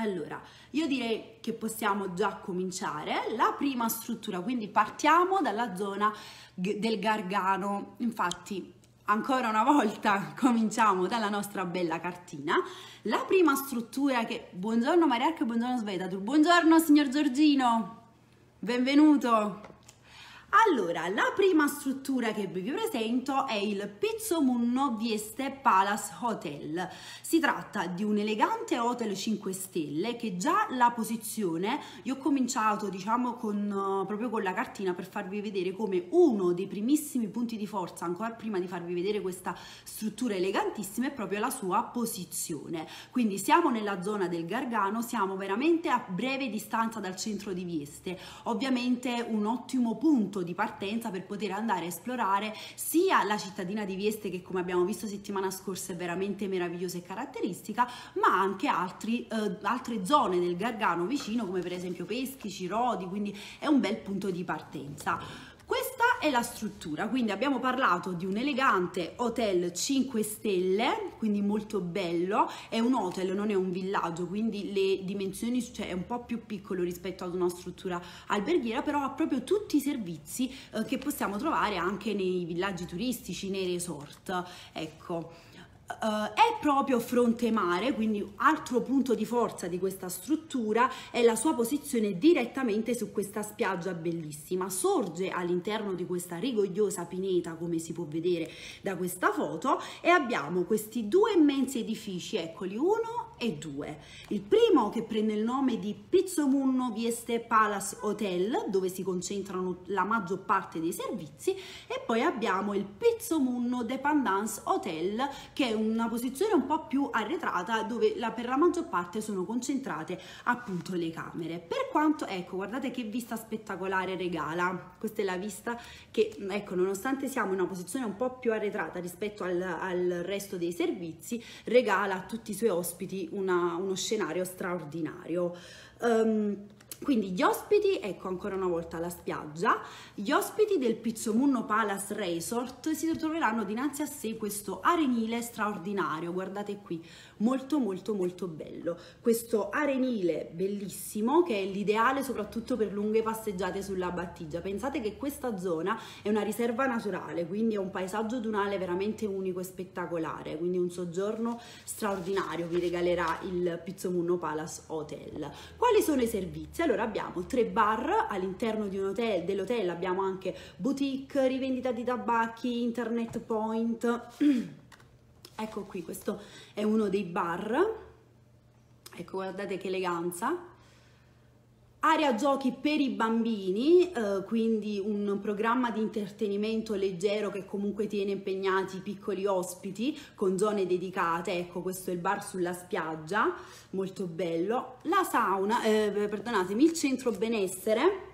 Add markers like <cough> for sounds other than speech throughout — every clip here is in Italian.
Allora, io direi che possiamo già cominciare. La prima struttura, quindi partiamo dalla zona del Gargano. Infatti, ancora una volta <laughs> cominciamo dalla nostra bella cartina. La prima struttura che... Buongiorno Mariarca, buongiorno Svetatur, buongiorno signor Giorgino, benvenuto. Allora, la prima struttura che vi presento è il Pizzomunno Vieste Palace Hotel. Si tratta di un elegante hotel 5 stelle che già la posizione, io ho cominciato diciamo con, uh, proprio con la cartina per farvi vedere come uno dei primissimi punti di forza, ancora prima di farvi vedere questa struttura elegantissima, è proprio la sua posizione. Quindi siamo nella zona del Gargano, siamo veramente a breve distanza dal centro di Vieste. Ovviamente un ottimo punto punto di partenza per poter andare a esplorare sia la cittadina di Vieste che come abbiamo visto settimana scorsa è veramente meravigliosa e caratteristica, ma anche altri, eh, altre zone del Gargano vicino come per esempio Peschici, Rodi, quindi è un bel punto di partenza. È la struttura, quindi abbiamo parlato di un elegante hotel 5 stelle, quindi molto bello, è un hotel, non è un villaggio, quindi le dimensioni, cioè è un po' più piccolo rispetto ad una struttura alberghiera, però ha proprio tutti i servizi eh, che possiamo trovare anche nei villaggi turistici, nei resort, ecco. Uh, è proprio fronte mare, quindi altro punto di forza di questa struttura è la sua posizione direttamente su questa spiaggia bellissima. Sorge all'interno di questa rigogliosa pineta, come si può vedere da questa foto, e abbiamo questi due immensi edifici, eccoli uno e due. Il primo che prende il nome di Pizzomunno Vieste Palace Hotel, dove si concentrano la maggior parte dei servizi, e poi abbiamo il Pizzomunno Dependance Hotel, che è una posizione un po' più arretrata, dove la, per la maggior parte sono concentrate appunto le camere. Per quanto, ecco, guardate che vista spettacolare regala. Questa è la vista che, ecco, nonostante siamo in una posizione un po' più arretrata rispetto al, al resto dei servizi, regala a tutti i suoi ospiti una, uno scenario straordinario. Um, quindi gli ospiti, ecco ancora una volta la spiaggia, gli ospiti del Pizzomunno Palace Resort si troveranno dinanzi a sé questo arenile straordinario, guardate qui, molto molto molto bello. Questo arenile bellissimo che è l'ideale soprattutto per lunghe passeggiate sulla battigia. Pensate che questa zona è una riserva naturale, quindi è un paesaggio dunale veramente unico e spettacolare, quindi un soggiorno straordinario vi regalerà il Pizzomunno Palace Hotel. Quali sono i servizi? Allora abbiamo tre bar all'interno di un hotel, dell'hotel abbiamo anche boutique, rivendita di tabacchi, internet point. <clears throat> ecco qui, questo è uno dei bar. Ecco, guardate che eleganza Area giochi per i bambini, eh, quindi un programma di intrattenimento leggero che comunque tiene impegnati i piccoli ospiti con zone dedicate, ecco questo è il bar sulla spiaggia, molto bello. La sauna, eh, perdonatemi, il centro benessere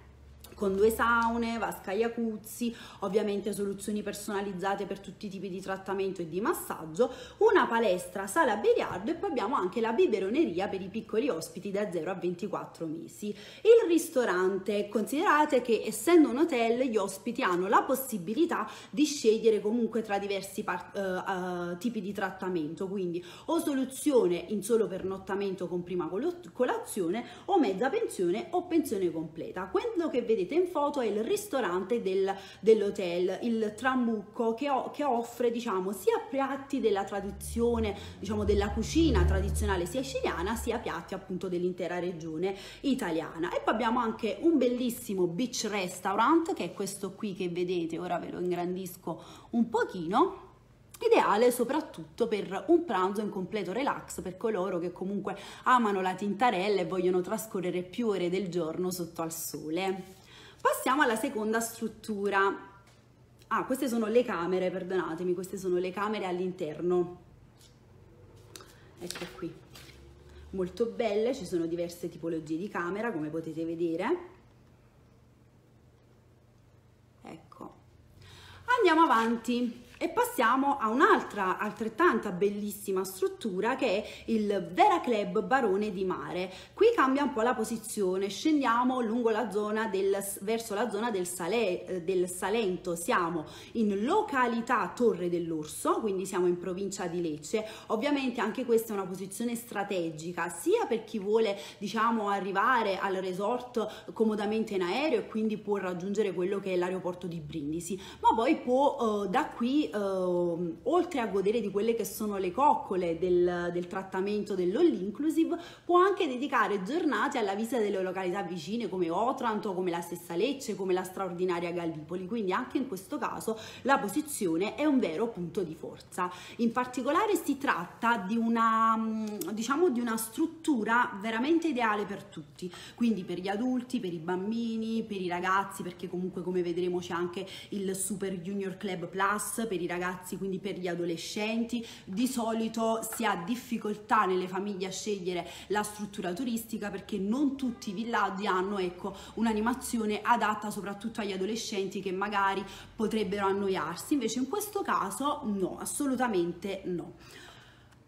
con due saune, vasca jacuzzi, ovviamente soluzioni personalizzate per tutti i tipi di trattamento e di massaggio, una palestra, sala biliardo e poi abbiamo anche la biberoneria per i piccoli ospiti da 0 a 24 mesi. Il ristorante, considerate che essendo un hotel gli ospiti hanno la possibilità di scegliere comunque tra diversi uh, uh, tipi di trattamento, quindi o soluzione in solo pernottamento con prima colazione o mezza pensione o pensione completa. Quello che vedete vedete in foto è il ristorante del, dell'hotel, il Trambucco, che, ho, che, offre diciamo sia piatti della tradizione, diciamo della cucina tradizionale siciliana, sia piatti appunto dell'intera regione italiana. E poi abbiamo anche un bellissimo beach restaurant, che è questo qui che vedete, ora ve lo ingrandisco un pochino, ideale soprattutto per un pranzo in completo relax per coloro che comunque amano la tintarella e vogliono trascorrere più ore del giorno sotto al sole. Passiamo alla seconda struttura. Ah, queste sono le camere, perdonatemi, queste sono le camere all'interno. Ecco qui. Molto belle, ci sono diverse tipologie di camera, come potete vedere. Ecco. Andiamo avanti E passiamo a un'altra altrettanta bellissima struttura che è il Vera Club Barone di Mare. Qui cambia un po' la posizione, scendiamo lungo la zona del, verso la zona del, Sale, del Salento, siamo in località Torre dell'Orso, quindi siamo in provincia di Lecce. Ovviamente anche questa è una posizione strategica, sia per chi vuole diciamo arrivare al resort comodamente in aereo e quindi può raggiungere quello che è l'aeroporto di Brindisi, ma poi può uh, da qui uh, oltre a godere di quelle che sono le coccole del, del trattamento dell'all inclusive, può anche dedicare giornate alla visita delle località vicine come Otranto, come la stessa Lecce, come la straordinaria Gallipoli, quindi anche in questo caso la posizione è un vero punto di forza. In particolare si tratta di una, mm, diciamo, di una struttura veramente ideale per tutti, quindi per gli adulti, per i bambini, per i ragazzi, perché comunque come vedremo c'è anche il Super Junior Club Plus, per i ragazzi, quindi per gli adolescenti. Di solito si ha difficoltà nelle famiglie a scegliere la struttura turistica perché non tutti i villaggi hanno ecco, un'animazione adatta soprattutto agli adolescenti che magari potrebbero annoiarsi, invece in questo caso no, assolutamente no.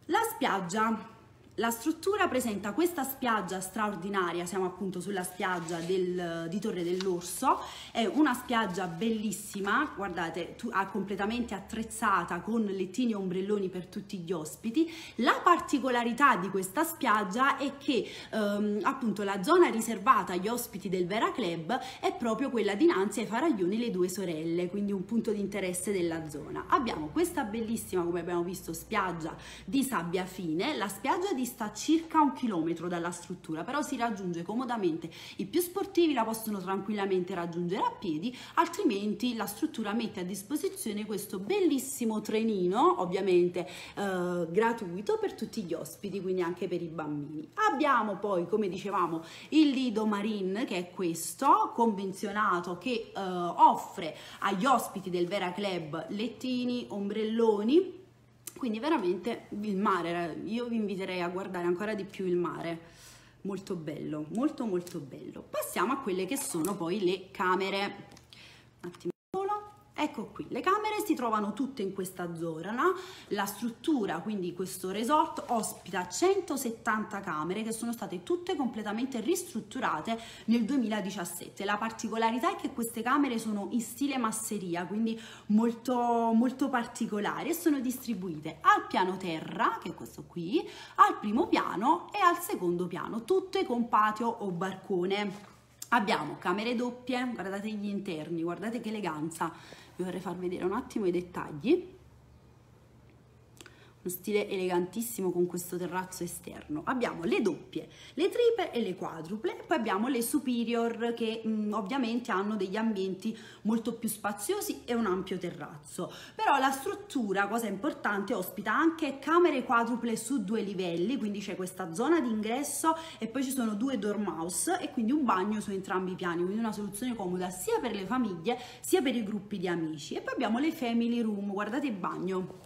La spiaggia la struttura presenta questa spiaggia straordinaria, siamo appunto sulla spiaggia del, di Torre dell'Orso, è una spiaggia bellissima, guardate, tu, completamente attrezzata con lettini e ombrelloni per tutti gli ospiti. La particolarità di questa spiaggia è che ehm, appunto la zona riservata agli ospiti del Vera Club è proprio quella dinanzi ai faraglioni Le Due Sorelle, quindi un punto di interesse della zona. Abbiamo questa bellissima, come abbiamo visto, spiaggia di sabbia fine, la spiaggia di dista circa un chilometro dalla struttura, però si raggiunge comodamente. I più sportivi la possono tranquillamente raggiungere a piedi, altrimenti la struttura mette a disposizione questo bellissimo trenino, ovviamente eh, gratuito per tutti gli ospiti, quindi anche per i bambini. Abbiamo poi, come dicevamo, il Lido Marine, che è questo, convenzionato, che eh, offre agli ospiti del Vera Club lettini, ombrelloni, quindi veramente il mare, io vi inviterei a guardare ancora di più il mare, molto bello, molto molto bello. Passiamo a quelle che sono poi le camere. Un attimo. Ecco qui, le camere si trovano tutte in questa zona, la struttura, quindi questo resort, ospita 170 camere che sono state tutte completamente ristrutturate nel 2017. La particolarità è che queste camere sono in stile masseria, quindi molto, molto particolari e sono distribuite al piano terra, che è questo qui, al primo piano e al secondo piano, tutte con patio o barcone. Abbiamo camere doppie, guardate gli interni, guardate che eleganza vi vorrei far vedere un attimo i dettagli uno stile elegantissimo con questo terrazzo esterno. Abbiamo le doppie, le triple e le quadruple, poi abbiamo le superior che mh, mm, ovviamente hanno degli ambienti molto più spaziosi e un ampio terrazzo. Però la struttura, cosa importante, ospita anche camere quadruple su due livelli, quindi c'è questa zona di ingresso e poi ci sono due dormhouse e quindi un bagno su entrambi i piani, quindi una soluzione comoda sia per le famiglie sia per i gruppi di amici. E poi abbiamo le family room, guardate il bagno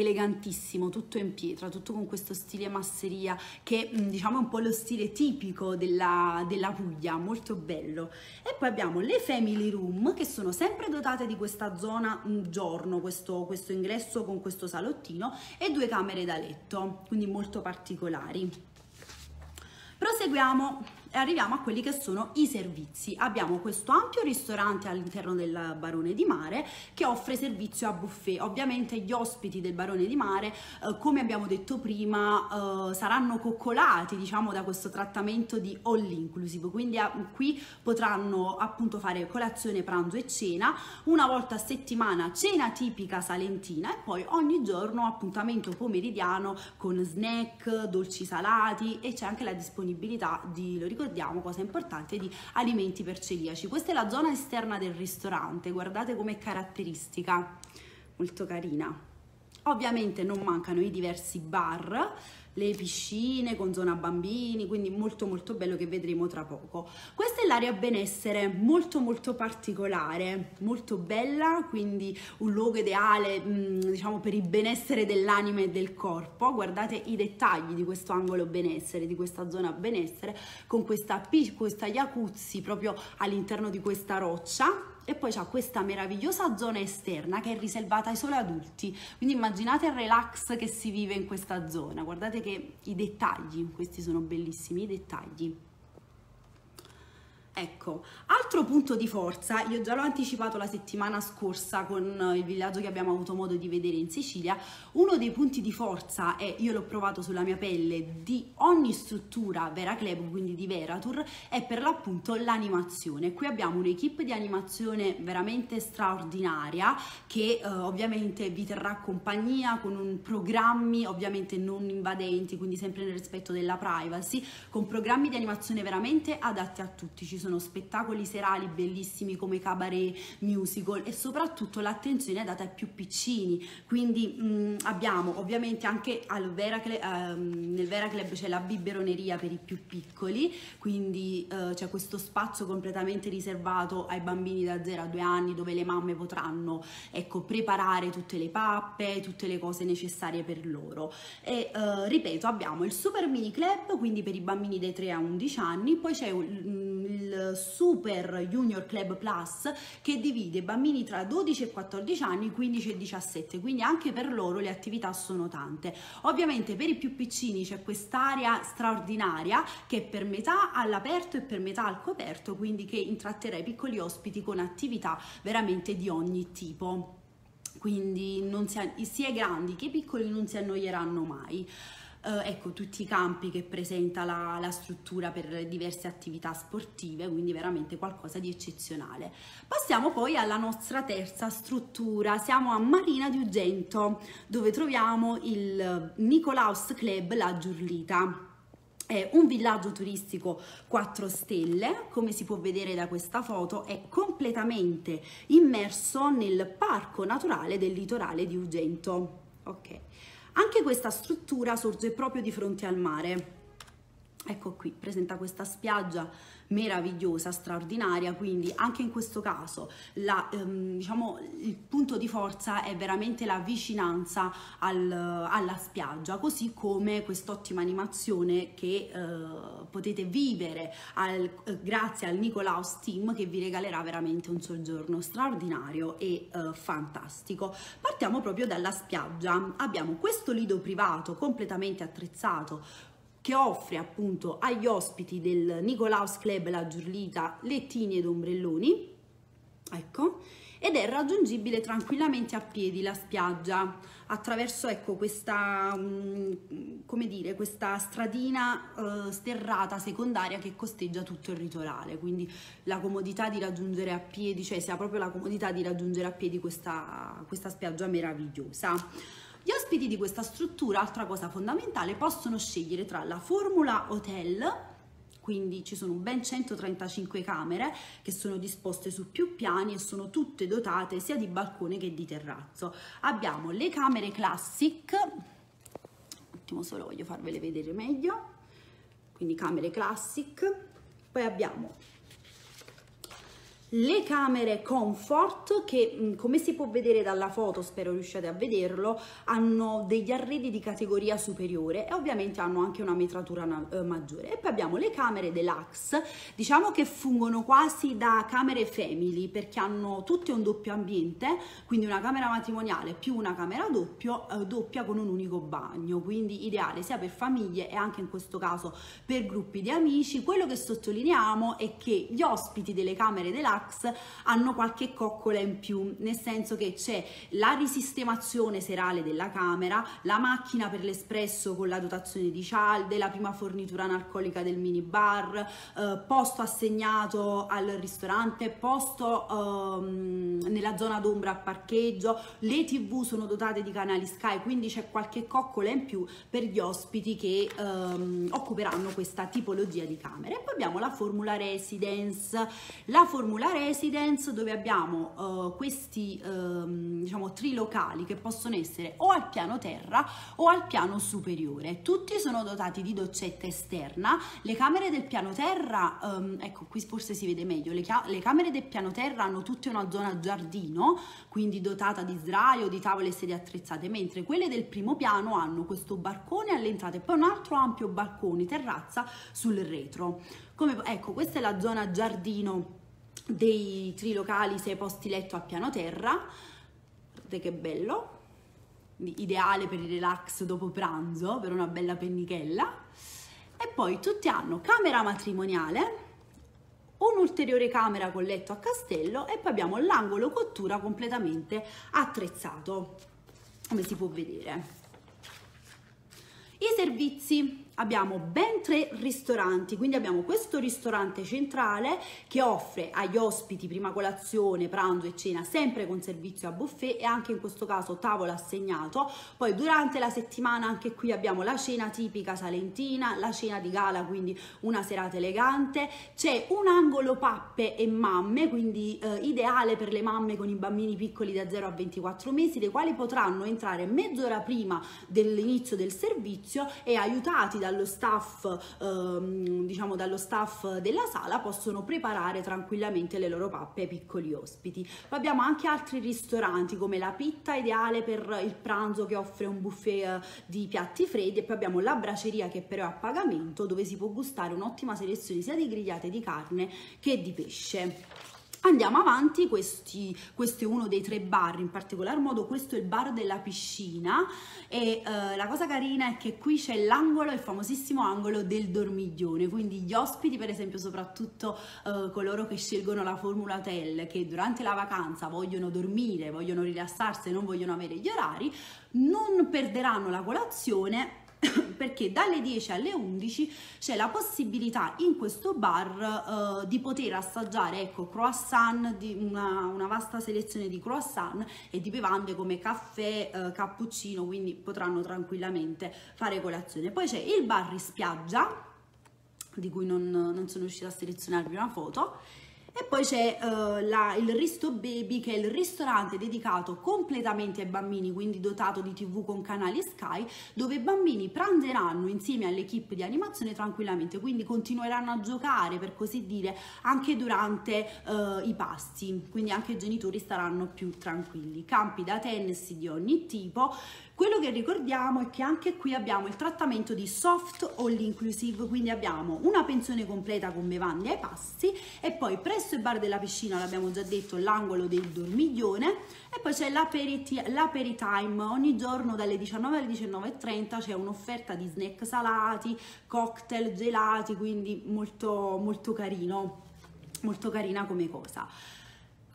elegantissimo, tutto in pietra, tutto con questo stile masseria che mm, diciamo è un po' lo stile tipico della, della Puglia, molto bello. E poi abbiamo le family room che sono sempre dotate di questa zona un giorno, questo, questo ingresso con questo salottino e due camere da letto, quindi molto particolari. Proseguiamo e arriviamo a quelli che sono i servizi. Abbiamo questo ampio ristorante all'interno del Barone di Mare che offre servizio a buffet. Ovviamente gli ospiti del Barone di Mare, eh, come abbiamo detto prima, eh, saranno coccolati diciamo da questo trattamento di all inclusive, quindi a, qui potranno appunto fare colazione, pranzo e cena, una volta a settimana cena tipica salentina e poi ogni giorno appuntamento pomeridiano con snack, dolci salati e c'è anche la disponibilità di, lo ricordo, ricordiamo, cosa importante, di alimenti per celiaci. Questa è la zona esterna del ristorante, guardate com'è caratteristica, molto carina. Ovviamente non mancano i diversi bar, le piscine con zona bambini, quindi molto molto bello che vedremo tra poco. Questa è l'area benessere, molto molto particolare, molto bella, quindi un luogo ideale mm, diciamo per il benessere dell'anima e del corpo. Guardate i dettagli di questo angolo benessere, di questa zona benessere, con questa, questa jacuzzi proprio all'interno di questa roccia e poi c'è questa meravigliosa zona esterna che è riservata ai soli adulti. Quindi immaginate il relax che si vive in questa zona. Guardate che i dettagli, questi sono bellissimi i dettagli. Ecco, altro punto di forza, io già l'ho anticipato la settimana scorsa con il villaggio che abbiamo avuto modo di vedere in Sicilia, uno dei punti di forza, e io l'ho provato sulla mia pelle, di ogni struttura Vera Club, quindi di Veratur, è per l'appunto l'animazione. Qui abbiamo un'equipe di animazione veramente straordinaria che eh, ovviamente vi terrà compagnia con programmi ovviamente non invadenti, quindi sempre nel rispetto della privacy, con programmi di animazione veramente adatti a tutti. Ci sono spettacoli serali bellissimi come cabaret, musical e soprattutto l'attenzione è data ai più piccini, quindi mh, abbiamo ovviamente anche al Vera Club, ehm, nel Vera Club c'è la biberoneria per i più piccoli, quindi eh, c'è questo spazio completamente riservato ai bambini da 0 a 2 anni dove le mamme potranno ecco, preparare tutte le pappe, tutte le cose necessarie per loro. E eh, ripeto, abbiamo il Super Mini Club, quindi per i bambini dai 3 a 11 anni, poi c'è il Super Junior Club Plus che divide bambini tra 12 e 14 anni, 15 e 17, quindi anche per loro le attività sono tante. Ovviamente per i più piccini c'è quest'area straordinaria che è per metà all'aperto e per metà al coperto, quindi che intratterà i piccoli ospiti con attività veramente di ogni tipo. Quindi si, sia grandi che i piccoli non si annoieranno mai eh, ecco tutti i campi che presenta la, la, struttura per diverse attività sportive, quindi veramente qualcosa di eccezionale. Passiamo poi alla nostra terza struttura, siamo a Marina di Ugento dove troviamo il Nicolaus Club La Giurlita. È un villaggio turistico 4 stelle, come si può vedere da questa foto, è completamente immerso nel parco naturale del litorale di Ugento. Ok. Anche questa struttura sorge proprio di fronte al mare. Ecco qui, presenta questa spiaggia meravigliosa, straordinaria, quindi anche in questo caso la, ehm, diciamo, il punto di forza è veramente la vicinanza al, alla spiaggia, così come quest'ottima animazione che eh, potete vivere al, eh, grazie al Nicolaus Team che vi regalerà veramente un soggiorno straordinario e eh, fantastico. Partiamo proprio dalla spiaggia, abbiamo questo lido privato completamente attrezzato che offre appunto agli ospiti del Nicolaus Club La Giurlita lettini ed ombrelloni, ecco, ed è raggiungibile tranquillamente a piedi la spiaggia attraverso ecco questa um, come dire questa stradina uh, sterrata secondaria che costeggia tutto il litorale quindi la comodità di raggiungere a piedi cioè si ha proprio la comodità di raggiungere a piedi questa, questa spiaggia meravigliosa gli ospiti di questa struttura, altra cosa fondamentale, possono scegliere tra la formula hotel, quindi ci sono ben 135 camere che sono disposte su più piani e sono tutte dotate sia di balcone che di terrazzo. Abbiamo le camere classic, un attimo solo voglio farvele vedere meglio, quindi camere classic, poi abbiamo le camere comfort che mm, come si può vedere dalla foto spero riusciate a vederlo hanno degli arredi di categoria superiore e ovviamente hanno anche una metratura eh, maggiore. E poi abbiamo le camere deluxe diciamo che fungono quasi da camere family perché hanno tutte un doppio ambiente quindi una camera matrimoniale più una camera doppio, eh, doppia con un unico bagno. Quindi ideale sia per famiglie e anche in questo caso per gruppi di amici. Quello che sottolineiamo è che gli ospiti delle camere deluxe Relax hanno qualche coccola in più, nel senso che c'è la risistemazione serale della camera, la macchina per l'espresso con la dotazione di cialde, la prima fornitura analcolica del minibar, eh, posto assegnato al ristorante, posto ehm, nella zona d'ombra a parcheggio, le tv sono dotate di canali Sky, quindi c'è qualche coccola in più per gli ospiti che ehm, occuperanno questa tipologia di camere. E poi abbiamo la formula residence, la formula la residence dove abbiamo uh, questi uh, diciamo trilocali che possono essere o al piano terra o al piano superiore. Tutti sono dotati di doccetta esterna. Le camere del piano terra um, ecco qui forse si vede meglio le, le, camere del piano terra hanno tutte una zona giardino quindi dotata di sdraio di tavole e sedie attrezzate mentre quelle del primo piano hanno questo barcone all'entrata e poi un altro ampio balcone terrazza sul retro. Come ecco questa è la zona giardino dei trilocali 6 posti letto a piano terra, guardate che bello, ideale per il relax dopo pranzo, per una bella pennichella. E poi tutti hanno camera matrimoniale, un'ulteriore camera con letto a castello e poi abbiamo l'angolo cottura completamente attrezzato, come si può vedere. I servizi abbiamo ben tre ristoranti, quindi abbiamo questo ristorante centrale che offre agli ospiti prima colazione, pranzo e cena sempre con servizio a buffet e anche in questo caso tavolo assegnato. Poi durante la settimana anche qui abbiamo la cena tipica salentina, la cena di gala, quindi una serata elegante. C'è un angolo pappe e mamme, quindi eh, ideale per le mamme con i bambini piccoli da 0 a 24 mesi, le quali potranno entrare mezz'ora prima dell'inizio del servizio e aiutati da dallo staff, ehm, diciamo dallo staff della sala possono preparare tranquillamente le loro pappe ai piccoli ospiti. Poi abbiamo anche altri ristoranti come la Pitta ideale per il pranzo che offre un buffet eh, di piatti freddi e poi abbiamo la braceria che però è a pagamento dove si può gustare un'ottima selezione sia di grigliate di carne che di pesce. Andiamo avanti, questi, questo è uno dei tre bar, in particolar modo questo è il bar della piscina e uh, la cosa carina è che qui c'è l'angolo, il famosissimo angolo del dormiglione, quindi gli ospiti per esempio soprattutto uh, coloro che scelgono la Formula Hotel che durante la vacanza vogliono dormire, vogliono rilassarsi e non vogliono avere gli orari, non perderanno la colazione <coughs> perché dalle 10 alle 11 c'è la possibilità in questo bar uh, di poter assaggiare ecco croissant una, una, vasta selezione di croissant e di bevande come caffè uh, cappuccino quindi potranno tranquillamente fare colazione. Poi c'è il bar in spiaggia di cui non, non sono riuscita a selezionarvi una foto e poi c'è la, il Risto Baby che è il ristorante dedicato completamente ai bambini, quindi dotato di tv con canali Sky, dove i bambini pranzeranno insieme all'equipe di animazione tranquillamente, quindi continueranno a giocare per così dire anche durante uh, i pasti, quindi anche i genitori staranno più tranquilli. Campi da tennis di ogni tipo, quello che ricordiamo è che anche qui abbiamo il trattamento di soft all inclusive, quindi abbiamo una pensione completa con bevande ai passi e poi presso il bar della piscina, l'abbiamo già detto, l'angolo del dormiglione e poi c'è l'aperitime, ogni giorno dalle 19 alle 19.30 c'è un'offerta di snack salati, cocktail, gelati, quindi molto molto carino, molto carina come cosa.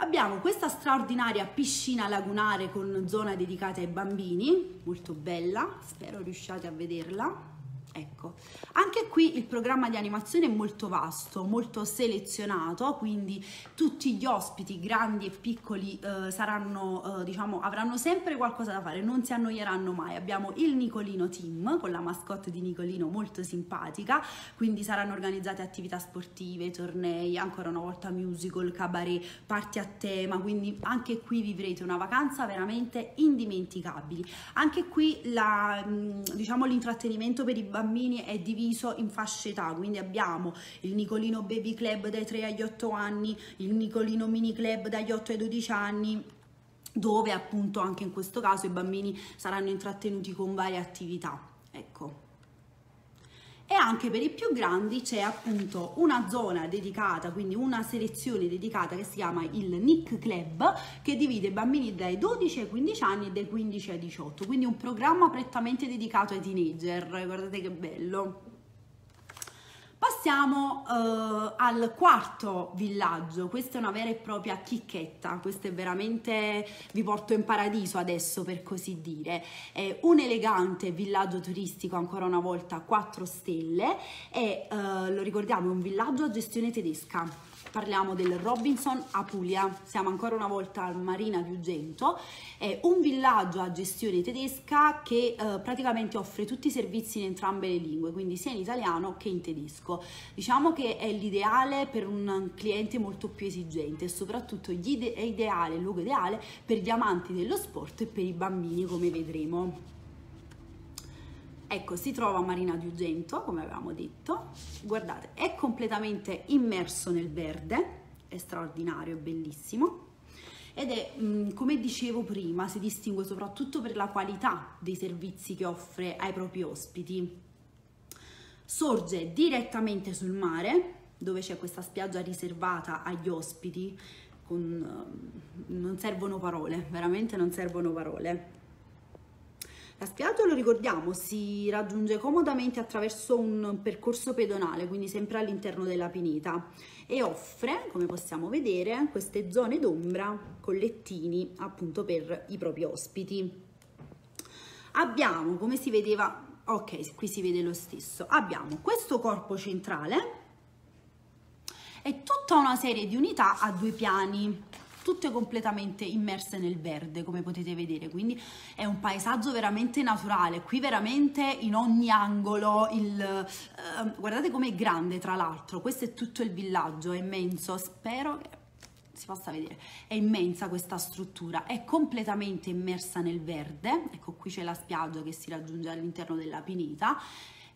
Abbiamo questa straordinaria piscina lagunare con zona dedicata ai bambini, molto bella, spero riusciate a vederla. Ecco, anche qui il programma di animazione è molto vasto, molto selezionato, quindi tutti gli ospiti, grandi e piccoli, eh, saranno, eh, diciamo, avranno sempre qualcosa da fare, non si annoieranno mai. Abbiamo il Nicolino Team con la mascotte di Nicolino molto simpatica, quindi saranno organizzate attività sportive, tornei, ancora una volta musical, cabaret, party a tema, quindi anche qui vivrete una vacanza veramente indimenticabile. Anche qui la, diciamo, l'intrattenimento per i bambini bambini è diviso in fasce età, quindi abbiamo il Nicolino Baby Club dai 3 agli 8 anni, il Nicolino Mini Club dagli 8 ai 12 anni, dove appunto anche in questo caso i bambini saranno intrattenuti con varie attività. Ecco e anche per i più grandi c'è appunto una zona dedicata, quindi una selezione dedicata che si chiama il Nick Club che divide i bambini dai 12 ai 15 anni e dai 15 ai 18, quindi un programma prettamente dedicato ai teenager, guardate che bello. Passiamo uh, al quarto villaggio, questa è una vera e propria chicchetta, questo è veramente, vi porto in paradiso adesso per così dire, è un elegante villaggio turistico ancora una volta 4 stelle. E uh, lo ricordiamo è un villaggio a gestione tedesca parliamo del Robinson Apulia, siamo ancora una volta al Marina di Ugento, è un villaggio a gestione tedesca che eh, praticamente offre tutti i servizi in entrambe le lingue, quindi sia in italiano che in tedesco. Diciamo che è l'ideale per un cliente molto più esigente e soprattutto è ideale, il luogo ideale per gli amanti dello sport e per i bambini come vedremo. Ecco, si trova a Marina di Ugento, come avevamo detto. Guardate, è completamente immerso nel verde, è straordinario, è bellissimo. Ed è, mm, come dicevo prima, si distingue soprattutto per la qualità dei servizi che offre ai propri ospiti. Sorge direttamente sul mare, dove c'è questa spiaggia riservata agli ospiti, con, non servono parole, veramente non servono parole. La spiaggia, lo ricordiamo, si raggiunge comodamente attraverso un percorso pedonale, quindi sempre all'interno della pineta e offre, come possiamo vedere, queste zone d'ombra con lettini appunto per i propri ospiti. Abbiamo, come si vedeva, ok, qui si vede lo stesso, abbiamo questo corpo centrale e tutta una serie di unità a due piani tutte completamente immerse nel verde come potete vedere quindi è un paesaggio veramente naturale. Qui veramente in ogni angolo il eh, guardate com'è grande tra l'altro. Questo è tutto il villaggio è immenso. Spero che si possa vedere. È immensa questa struttura. È completamente immersa nel verde. Ecco qui c'è la spiaggia che si raggiunge all'interno della pineta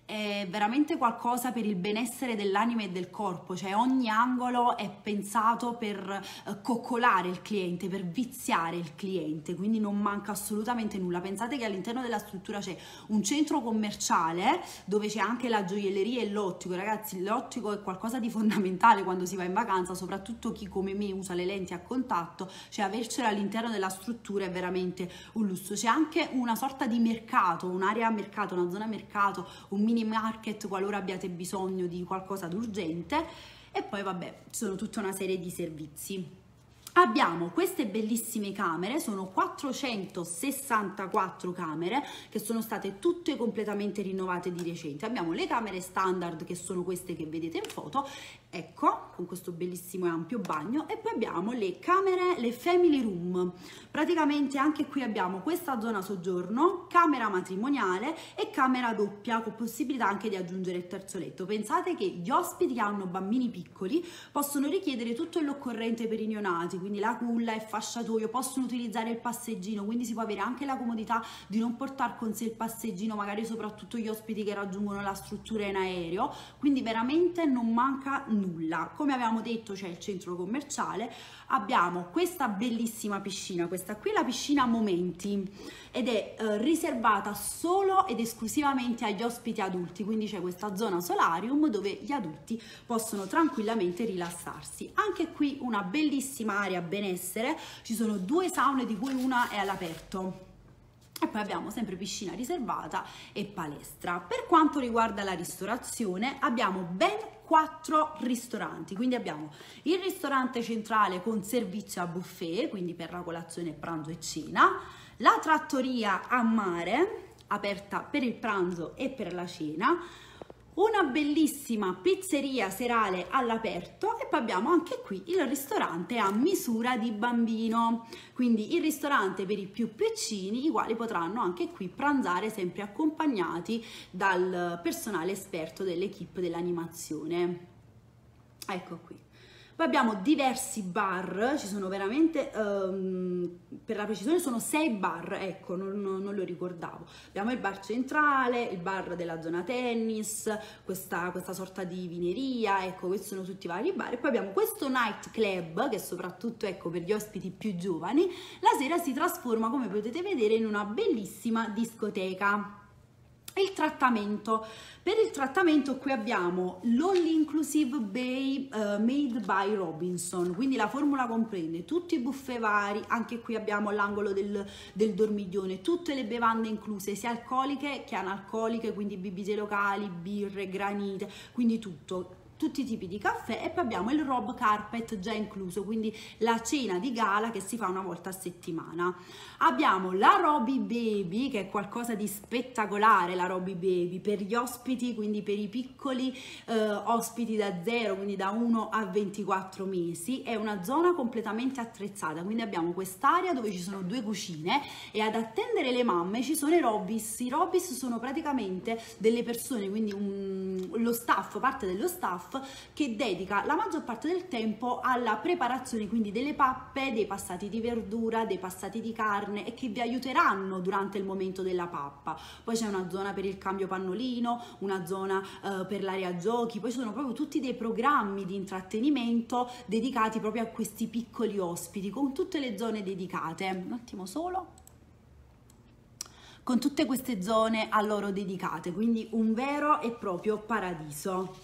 è veramente qualcosa per il benessere dell'anima e del corpo, cioè ogni angolo è pensato per eh, coccolare il cliente, per viziare il cliente, quindi non manca assolutamente nulla. Pensate che all'interno della struttura c'è un centro commerciale dove c'è anche la gioielleria e l'ottico, ragazzi, l'ottico è qualcosa di fondamentale quando si va in vacanza, soprattutto chi come me usa le lenti a contatto, cioè avercela all'interno della struttura è veramente un lusso. C'è anche una sorta di mercato, un'area mercato, una zona mercato, un mini mini market qualora abbiate bisogno di qualcosa d'urgente e poi vabbè ci sono tutta una serie di servizi. Abbiamo queste bellissime camere, sono 464 camere che sono state tutte completamente rinnovate di recente. Abbiamo le camere standard che sono queste che vedete in foto ecco, con questo bellissimo e ampio bagno e poi abbiamo le camere, le family room. Praticamente anche qui abbiamo questa zona soggiorno, camera matrimoniale e camera doppia con possibilità anche di aggiungere il terzo letto. Pensate che gli ospiti che hanno bambini piccoli possono richiedere tutto l'occorrente per i neonati, quindi la culla, il fasciatoio, possono utilizzare il passeggino, quindi si può avere anche la comodità di non portare con sé il passeggino, magari soprattutto gli ospiti che raggiungono la struttura in aereo, quindi veramente non manca nulla nulla. Come avevamo detto c'è il centro commerciale, abbiamo questa bellissima piscina, questa qui è la piscina Momenti ed è eh, riservata solo ed esclusivamente agli ospiti adulti, quindi c'è questa zona solarium dove gli adulti possono tranquillamente rilassarsi. Anche qui una bellissima area benessere, ci sono due saune di cui una è all'aperto e poi abbiamo sempre piscina riservata e palestra. Per quanto riguarda la ristorazione abbiamo ben quattro ristoranti, quindi abbiamo il ristorante centrale con servizio a buffet, quindi per la colazione, pranzo e cena, la trattoria a mare aperta per il pranzo e per la cena, una bellissima pizzeria serale all'aperto e poi abbiamo anche qui il ristorante a misura di bambino. Quindi il ristorante per i più piccini i quali potranno anche qui pranzare sempre accompagnati dal personale esperto dell'equipe dell'animazione. Ecco qui poi abbiamo diversi bar, ci sono veramente, um, per la precisione sono sei bar, ecco, non, non, non, lo ricordavo. Abbiamo il bar centrale, il bar della zona tennis, questa, questa sorta di vineria, ecco, questi sono tutti i vari bar. E poi abbiamo questo night club, che soprattutto, ecco, per gli ospiti più giovani, la sera si trasforma, come potete vedere, in una bellissima discoteca il trattamento. Per il trattamento qui abbiamo l'All Inclusive Bay uh, Made by Robinson. Quindi la formula comprende tutti i buffet vari anche qui abbiamo l'angolo del, del dormiglione tutte le bevande incluse sia alcoliche che analcoliche quindi bibite locali birre granite quindi tutto tutti i tipi di caffè e poi abbiamo il rob carpet già incluso, quindi la cena di gala che si fa una volta a settimana. Abbiamo la Roby Baby che è qualcosa di spettacolare, la Roby Baby per gli ospiti, quindi per i piccoli eh, ospiti da 0, quindi da 1 a 24 mesi, è una zona completamente attrezzata, quindi abbiamo quest'area dove ci sono due cucine e ad attendere le mamme ci sono i Robis, i Robis sono praticamente delle persone, quindi un, lo staff, parte dello staff staff che dedica la maggior parte del tempo alla preparazione quindi delle pappe, dei passati di verdura, dei passati di carne e che vi aiuteranno durante il momento della pappa. Poi c'è una zona per il cambio pannolino, una zona eh, per l'area giochi, poi sono proprio tutti dei programmi di intrattenimento dedicati proprio a questi piccoli ospiti con tutte le zone dedicate. Un attimo solo con tutte queste zone a loro dedicate, quindi un vero e proprio paradiso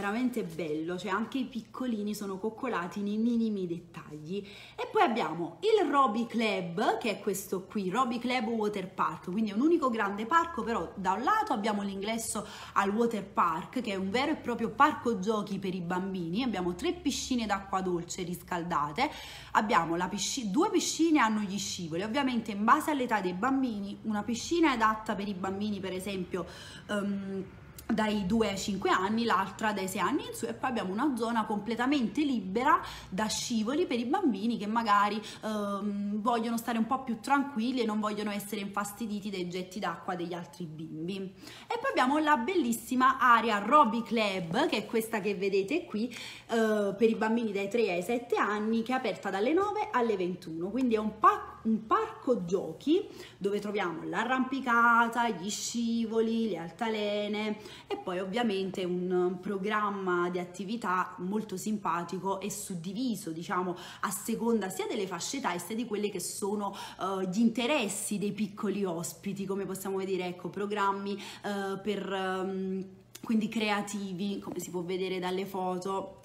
veramente bello, cioè anche i piccolini sono coccolati nei minimi dettagli. E poi abbiamo il Roby Club, che è questo qui, Roby Club Water Park, quindi è un unico grande parco, però da un lato abbiamo l'ingresso al Water Park, che è un vero e proprio parco giochi per i bambini, abbiamo tre piscine d'acqua dolce riscaldate, abbiamo piscina, due piscine hanno gli scivoli, ovviamente in base all'età dei bambini, una piscina è adatta per i bambini per esempio um, dai 2 ai 5 anni, l'altra dai 6 anni in su e poi abbiamo una zona completamente libera da scivoli per i bambini che magari ehm, vogliono stare un po' più tranquilli e non vogliono essere infastiditi dai getti d'acqua degli altri bimbi. E poi abbiamo la bellissima area Roby Club, che è questa che vedete qui, eh, per i bambini dai 3 ai 7 anni, che è aperta dalle 9 alle 21, quindi è un pacco un parco giochi dove troviamo l'arrampicata, gli scivoli, le altalene e poi ovviamente un programma di attività molto simpatico e suddiviso diciamo a seconda sia delle fasce età sia di quelli che sono uh, gli interessi dei piccoli ospiti come possiamo vedere ecco programmi uh, per um, quindi creativi come si può vedere dalle foto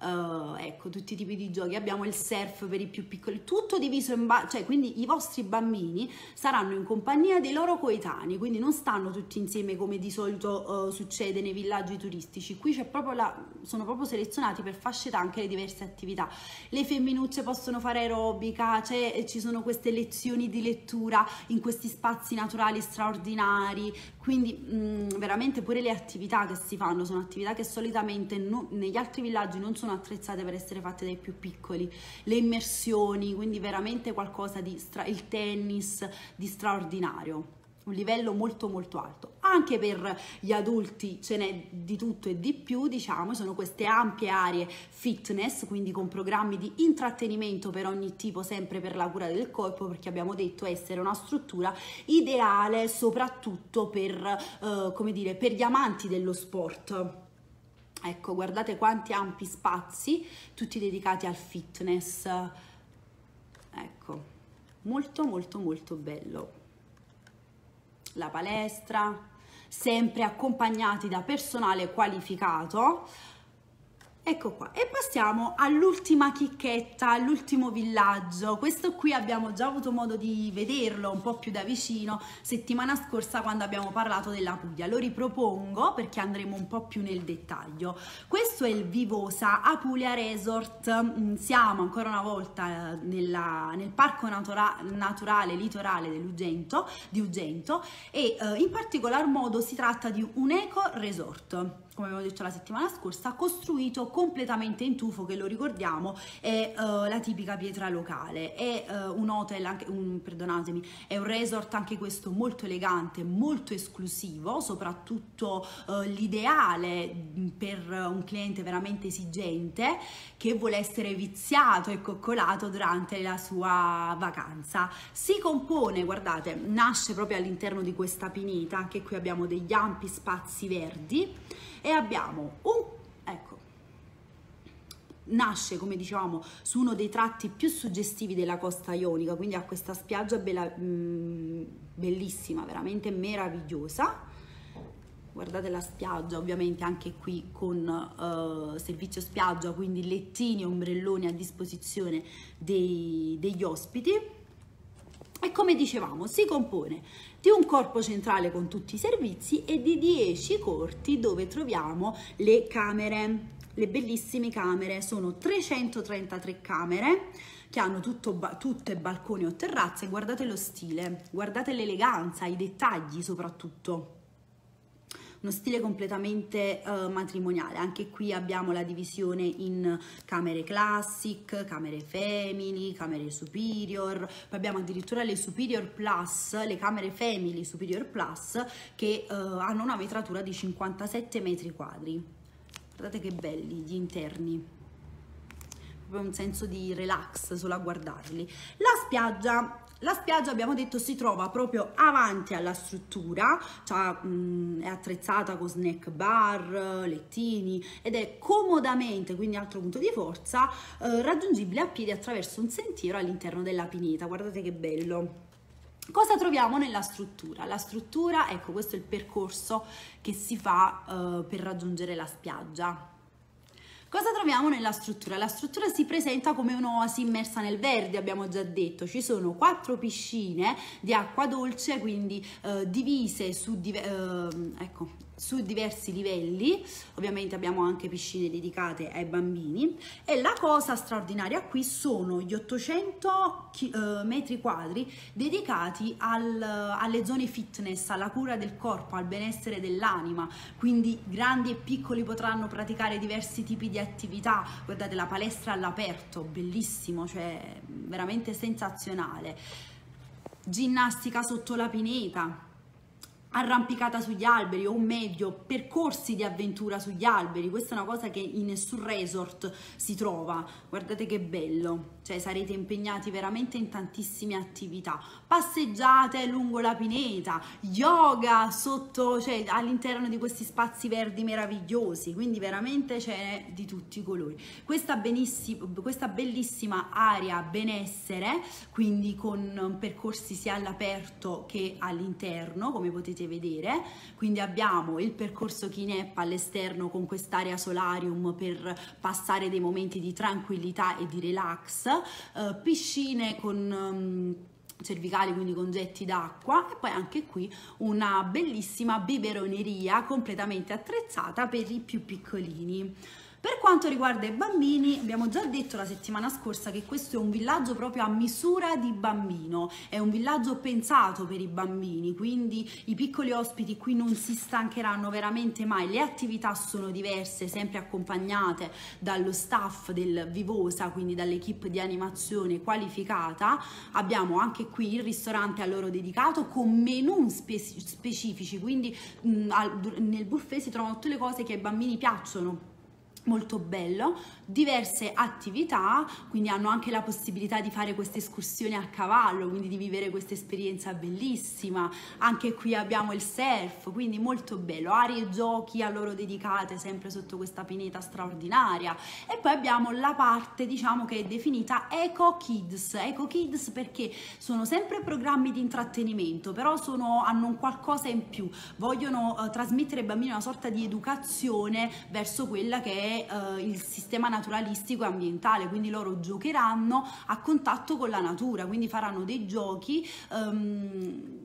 uh, ecco, tutti i tipi di giochi, abbiamo il surf per i più piccoli, tutto diviso in base, cioè quindi i vostri bambini saranno in compagnia dei loro coetanei, quindi non stanno tutti insieme come di solito uh, succede nei villaggi turistici, qui c'è proprio la, sono proprio selezionati per fasce anche le diverse attività, le femminucce possono fare aerobica, cioè, ci sono queste lezioni di lettura in questi spazi naturali straordinari, quindi mh, veramente pure le attività che si fanno sono attività che solitamente no, negli altri villaggi non sono attrezzate per essere fatte dai più piccoli. Le immersioni quindi veramente qualcosa di stra- il tennis di straordinario un livello molto molto alto. Anche per gli adulti ce n'è di tutto e di più, diciamo, sono queste ampie aree fitness, quindi con programmi di intrattenimento per ogni tipo, sempre per la cura del corpo, perché abbiamo detto essere una struttura ideale soprattutto per, eh, come dire, per gli amanti dello sport. Ecco, guardate quanti ampi spazi, tutti dedicati al fitness. Ecco, molto molto molto bello la palestra, sempre accompagnati da personale qualificato Ecco qua, e passiamo all'ultima chicchetta, all'ultimo villaggio. Questo qui abbiamo già avuto modo di vederlo un po' più da vicino settimana scorsa quando abbiamo parlato della Puglia. Lo ripropongo perché andremo un po' più nel dettaglio. Questo è il Vivosa Apulia Resort. Mm, siamo ancora una volta eh, nella, nel parco natura, naturale litorale dell'Ugento, di Ugento e eh, in particolar modo si tratta di un eco resort come abbiamo detto la settimana scorsa, costruito completamente in tufo, che lo ricordiamo è uh, la tipica pietra locale. È uh, un hotel, anche, un, perdonatemi, è un resort anche questo molto elegante, molto esclusivo, soprattutto uh, l'ideale per un cliente veramente esigente che vuole essere viziato e coccolato durante la sua vacanza. Si compone, guardate, nasce proprio all'interno di questa pineta, anche qui abbiamo degli ampi spazi verdi e abbiamo un ecco nasce come dicevamo su uno dei tratti più suggestivi della costa ionica quindi ha questa spiaggia bella, mm, bellissima veramente meravigliosa. Guardate la spiaggia ovviamente anche qui con uh, servizio spiaggia quindi lettini ombrelloni a disposizione dei, degli ospiti. E come dicevamo si compone di un corpo centrale con tutti i servizi e di 10 corti dove troviamo le camere. Le bellissime camere sono 333 camere che hanno tutto, tutte balconi o terrazze, guardate lo stile, guardate l'eleganza, i dettagli soprattutto uno stile completamente uh, matrimoniale. Anche qui abbiamo la divisione in camere classic, camere family, camere superior, poi abbiamo addirittura le superior plus, le camere family superior plus che uh, hanno una metratura di 57 metri quadri. Guardate che belli gli interni proprio un senso di relax solo a guardarli. La spiaggia la spiaggia abbiamo detto si trova proprio avanti alla struttura, cioè, mh, è attrezzata con snack bar, lettini ed è comodamente, quindi altro punto di forza, eh, raggiungibile a piedi attraverso un sentiero all'interno della pineta. Guardate che bello! Cosa troviamo nella struttura? La struttura, ecco questo è il percorso che si fa eh, per raggiungere la spiaggia Cosa troviamo nella struttura? La struttura si presenta come un'oasi immersa nel verde, abbiamo già detto, ci sono quattro piscine di acqua dolce, quindi eh, divise su, eh, ecco, su diversi livelli, ovviamente abbiamo anche piscine dedicate ai bambini. E la cosa straordinaria qui sono gli 800 chi- uh, metri quadri dedicati al, alle zone fitness, alla cura del corpo, al benessere dell'anima, quindi grandi e piccoli potranno praticare diversi tipi di attività, guardate la palestra all'aperto, bellissimo, cioè veramente sensazionale, ginnastica sotto la pineta, arrampicata sugli alberi o meglio percorsi di avventura sugli alberi. Questa è una cosa che in nessun resort si trova. Guardate che bello. Cioè sarete impegnati veramente in tantissime attività. Passeggiate lungo la pineta yoga sotto cioè all'interno di questi spazi verdi meravigliosi. Quindi veramente c'è di tutti i colori. Questa, questa bellissima area benessere quindi con percorsi sia all'aperto che all'interno come potete vedere, quindi abbiamo il percorso Kinep all'esterno con quest'area solarium per passare dei momenti di tranquillità e di relax, eh, piscine con... Um, cervicali quindi con getti d'acqua e poi anche qui una bellissima biberoneria completamente attrezzata per i più piccolini per quanto riguarda i bambini, abbiamo già detto la settimana scorsa che questo è un villaggio proprio a misura di bambino, è un villaggio pensato per i bambini, quindi i piccoli ospiti qui non si stancheranno veramente mai, le attività sono diverse, sempre accompagnate dallo staff del Vivosa, quindi dall'equipe di animazione qualificata, abbiamo anche qui il ristorante a loro dedicato con menù spe- specifici, quindi mh, al, nel buffet si trovano tutte le cose che ai bambini piacciono molto bello, diverse attività, quindi hanno anche la possibilità di fare queste escursioni a cavallo, quindi di vivere questa esperienza bellissima. Anche qui abbiamo il surf, quindi molto bello, aree giochi a loro dedicate sempre sotto questa pineta straordinaria. E poi abbiamo la parte, diciamo che è definita Eco Kids. Eco Kids perché sono sempre programmi di intrattenimento, però sono, hanno un qualcosa in più, vogliono uh, trasmettere ai bambini una sorta di educazione verso quella che è eh, il sistema naturalistico e ambientale, quindi loro giocheranno a contatto con la natura, quindi faranno dei giochi. Um,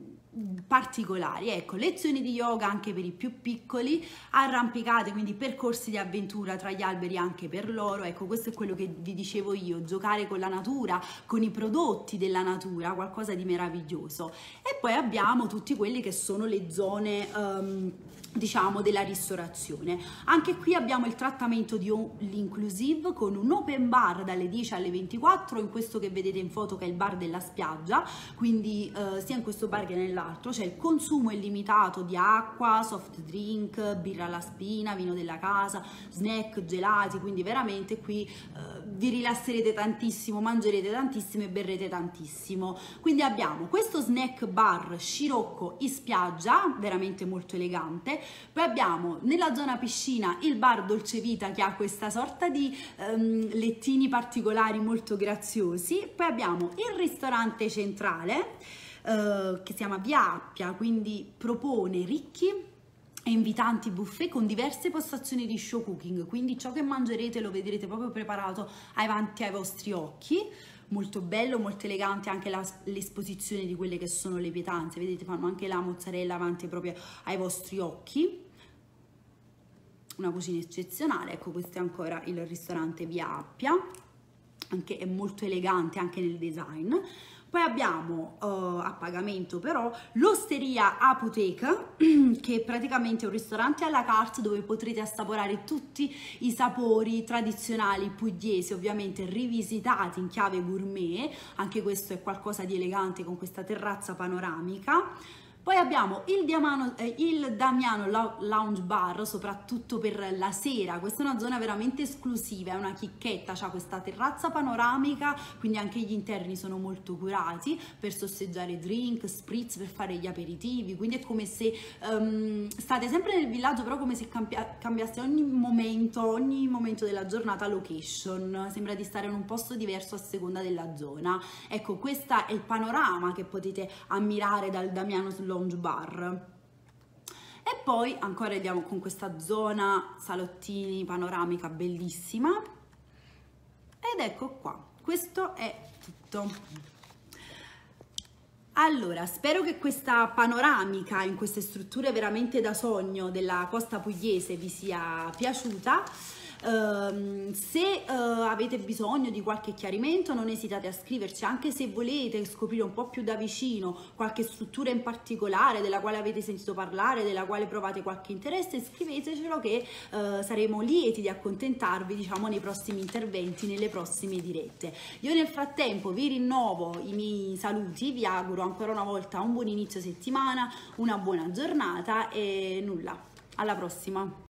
particolari, ecco, lezioni di yoga anche per i più piccoli, arrampicate, quindi percorsi di avventura tra gli alberi anche per loro, ecco, questo è quello che vi dicevo io, giocare con la natura, con i prodotti della natura, qualcosa di meraviglioso. E poi abbiamo tutti quelli che sono le zone um, diciamo della ristorazione. Anche qui abbiamo il trattamento di l'inclusive con un open bar dalle 10 alle 24 in questo che vedete in foto che è il bar della spiaggia quindi eh, sia in questo bar che nell'altro c'è il consumo illimitato di acqua soft drink birra alla spina vino della casa snack gelati quindi veramente qui eh, vi rilasserete tantissimo mangerete tantissimo e berrete tantissimo. Quindi abbiamo questo snack bar scirocco in spiaggia veramente molto elegante poi abbiamo nella zona piscina il bar Dolce Vita che ha questa sorta di um, lettini particolari molto graziosi. Poi abbiamo il ristorante centrale uh, che si chiama Via Appia, quindi propone ricchi e invitanti buffet con diverse postazioni di show cooking, quindi ciò che mangerete lo vedrete proprio preparato avanti ai vostri occhi molto bello, molto elegante anche l'esposizione di quelle che sono le pietanze, vedete fanno anche la mozzarella avanti proprio ai vostri occhi, una cucina eccezionale, ecco questo è ancora il ristorante Via Appia, anche è molto elegante anche nel design, poi abbiamo uh, a pagamento però l'Osteria Apoteca, <clears throat> che è praticamente un ristorante alla carte dove potrete assaporare tutti i sapori tradizionali pugliesi, ovviamente rivisitati in chiave gourmet. Anche questo è qualcosa di elegante con questa terrazza panoramica poi abbiamo il, Diamano, eh, il Damiano Lounge Bar, soprattutto per la sera. Questa è una zona veramente esclusiva, è una chicchetta, ha questa terrazza panoramica, quindi anche gli interni sono molto curati per sosseggiare drink, spritz, per fare gli aperitivi. Quindi è come se um, state sempre nel villaggio, però come se cambia, cambiaste ogni momento, ogni momento della giornata location. Sembra di stare in un posto diverso a seconda della zona. Ecco, questo è il panorama che potete ammirare dal Damiano Lounge Bar. E poi ancora andiamo con questa zona salottini panoramica bellissima. Ed ecco qua, questo è tutto. Allora, spero che questa panoramica in queste strutture veramente da sogno della costa pugliese vi sia piaciuta. Uh, se uh, avete bisogno di qualche chiarimento non esitate a scriverci anche se volete scoprire un po' più da vicino qualche struttura in particolare della quale avete sentito parlare della quale provate qualche interesse scrivetecelo che uh, saremo lieti di accontentarvi diciamo nei prossimi interventi nelle prossime dirette. Io nel frattempo vi rinnovo i miei saluti vi auguro ancora una volta un buon inizio settimana una buona giornata e nulla. Alla prossima